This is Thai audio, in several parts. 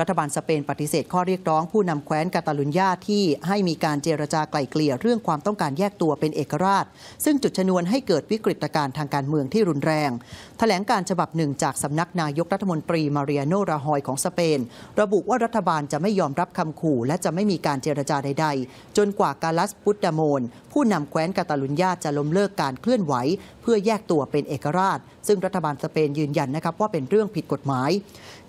รัฐบาลสเปนปฏิเสธข้อเรียกร้องผู้นำแคว้นกาตาลุญญาที่ให้มีการเจรจาไกล่เกลี่ยเรื่องความต้องการแยกตัวเป็นเอกราช ซึ่งจุดชนวนให้เกิดวิกฤตการณ์ทางการเมืองที่รุนแรงแถลงการฉบับหนึ่งจากสำนักนายกรัฐมนตรีมาเรียโนราฮอยของสเปน ระบุว่ารัฐบาลจะไม่ยอมรับคำขู่ และจะไม่มีการเจรจาใด ๆ จนกว่ากาลัสปุตดาโมนผู้นำแคว้นกาตาลุญญาจะล้มเลิกการเคลื่อนไหว เพื่อแยกตัวเป็นเอกราช ซึ่งรัฐบาลสเปนยืนยันนะครับว่าเป็นเรื่องผิดกฎหมาย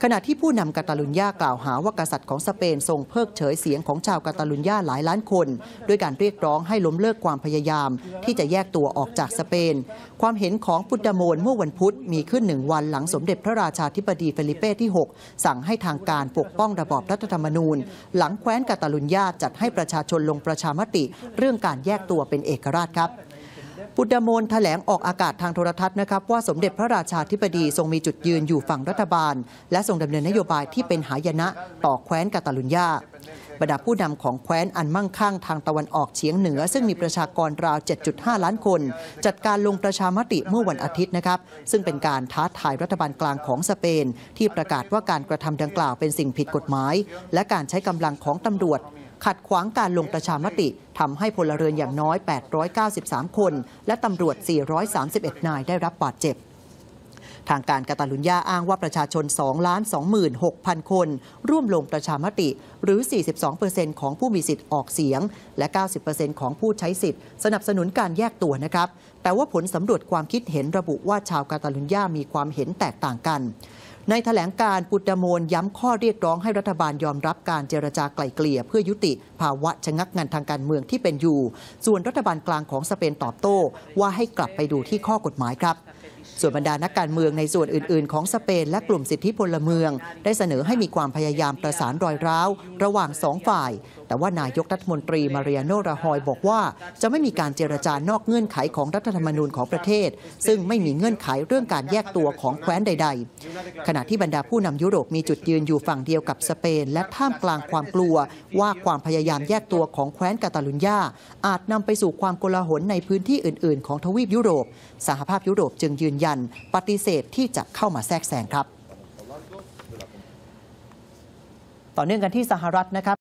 ขณะที่ผู้นำกาตาลุญญากล่าวหาว่ากษัตริย์ของสเปนทรงเพิกเฉยเสียงของชาวกาตาลุญญาหลายล้านคน ด้วยการเรียกร้องให้ล้มเลิกความพยายาม ที่จะแยกตัวออกจากสเปน ความเห็นของพุทธโมนเมื่อวันพุธมีขึ้นหนึ่งวันหลังสมเด็จพระราชาธิบดีเฟลิเป้ที่ 6 สั่งให้ทางการปกป้องระบอบรัฐธรรมนูญ หลังแคว้นกาตาลุญญาจัดให้ประชาชนลงประชามติ เรื่องการแยกตัวเป็นเอกราชครับ ปุตตโมนแถลงออกอากาศทางโทรทัศน์นะครับว่าสมเด็จพระราชาธิบดีทรงมีจุดยืนอยู่ฝั่งรัฐบาล และทรงดำเนินนโยบายที่เป็นหายนะต่อแคว้นกาตาลุญญาบรรดาผู้นำของแคว้นอันมั่งคั่งทางตะวันออกเฉียงเหนือ ซึ่งมีประชากรราว 7.5 ล้านคน จัดการลงประชามติเมื่อวันอาทิตย์นะครับ ซึ่งเป็นการท้าทายรัฐบาลกลางของสเปน ที่ประกาศว่าการกระทำดังกล่าวเป็นสิ่งผิดกฎหมาย และการใช้กำลังของตำรวจ ขัดขวางการลงประชามติทำให้พลเรือนอย่างน้อย 893 คน และตำรวจ 431 นายได้รับบาดเจ็บทางการกาตาลุญญาอ้างว่าประชาชน 2 ล้าน 26,000 คน ร่วมลงประชามติ หรือ 42%ของผู้มีสิทธิ์ออกเสียง และ 90%ของผู้ใช้สิทธิ์ สนับสนุนการแยกตัวนะครับ แต่ว่าผลสำรวจความคิดเห็นระบุว่าชาวกาตาลุญญามีความเห็นแตกต่างกัน ในแถลงการปุตตโมนย้ำข้อเรียกร้องให้รัฐบาลยอมรับการเจรจาไกล่เกลี่ยเพื่อยุติภาวะชะงักงันทางการเมืองที่เป็นอยู่ ส่วนรัฐบาลกลางของสเปนตอบโต้ ว่าให้กลับไปดูที่ข้อกฎหมายครับส่วนบรรดานักการเมืองในส่วนอื่น ๆ ของสเปนและกลุ่มสิทธิพลเมือง ได้เสนอให้มีความพยายามประสานรอยร้าว ระหว่างสองฝ่าย แต่ว่านายกรัฐมนตรีมาเรียโนราฮอยบอกว่า จะไม่มีการเจรจานอกเงื่อนไขของรัฐธรรมนูญของประเทศ ซึ่งไม่มีเงื่อนไขเรื่องการแยกตัวของแคว้นใด ๆ ขณะที่บรรดาผู้นำยุโรปมีจุดยืนอยู่ฝั่งเดียวกับสเปน และท่ามกลางความกลัว ว่าความพยายามแยกตัวของแคว้นกาตาลุญญาอาจนำไปสู่ความโกลาหลในพื้นที่อื่น ๆ ของทวีปยุโรป สหภาพยุโรปจึงยืนยัน ปฏิเสธที่จะเข้ามาแทรกแซงครับ ต่อเนื่องกันที่สหรัฐนะครับ